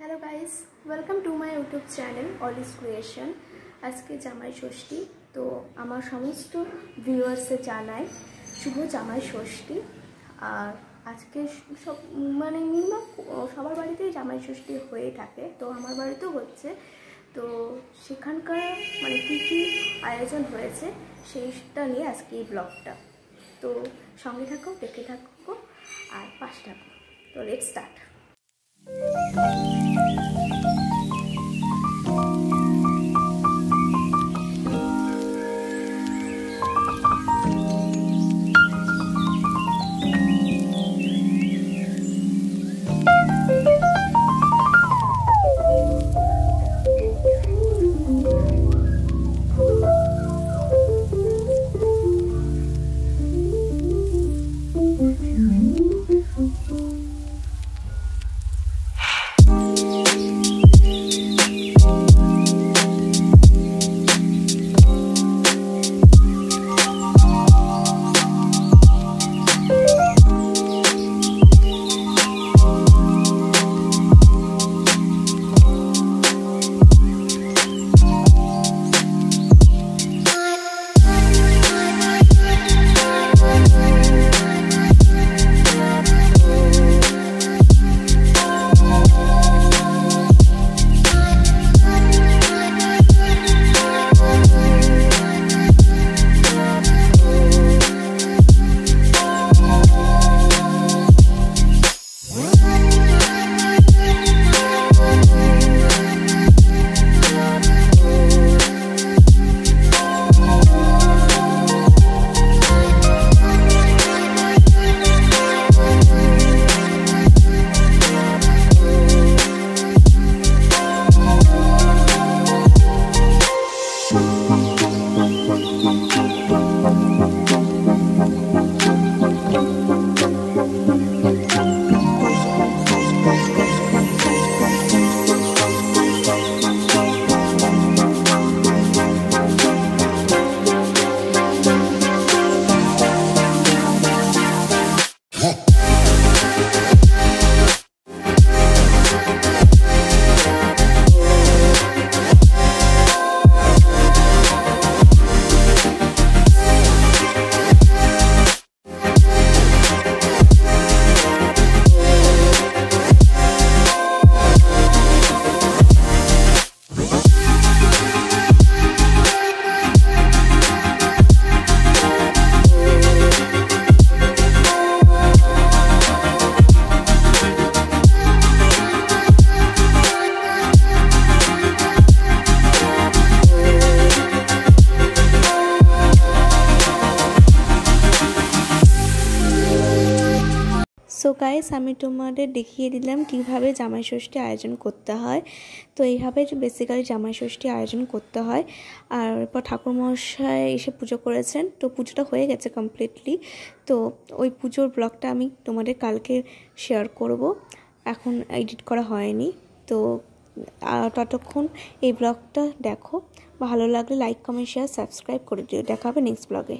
Hello guys welcome to my YouTube channel Oli's creation আজকে জামাই ষষ্ঠী, তো আমার সমস্ত ভিউয়ার্সে জানাই শুভ জামাই ষষ্ঠী। আর আজকে সব মানে মিনিমাম সবার বাড়িতেই জামাই ষষ্ঠী হয়ে থাকে, তো আমার বাড়িতেও হচ্ছে। তো সেখানকার মানে কী কী আয়োজন হয়েছে, সেইটা নিয়ে আজকে এই ব্লগটা তো সঙ্গে থাকো, দেখে থাকো, আর পাশে থাকো। তো লেট স্টার্ট সো গাইস আমি তোমাদের দেখিয়ে দিলাম কীভাবে জামাই ষষ্ঠী আয়োজন করতে হয়। তো এইভাবে বেসিক্যালি জামাই ষষ্ঠী আয়োজন করতে হয়। আর এরপর ঠাকুরমশাই এসে পুজো করেছেন। তো পুজোটা হয়ে গেছে কমপ্লিটলি তো ওই পুজোর ব্লগটা আমি তোমাদের কালকে শেয়ার করব। এখন এডিট করা হয়নি। তো ততক্ষণ এই ব্লগটা দেখো। ভালো লাগলে লাইক কমেন্ট শেয়ার সাবস্ক্রাইব করে দিও। দেখা হবে নেক্সট ব্লগে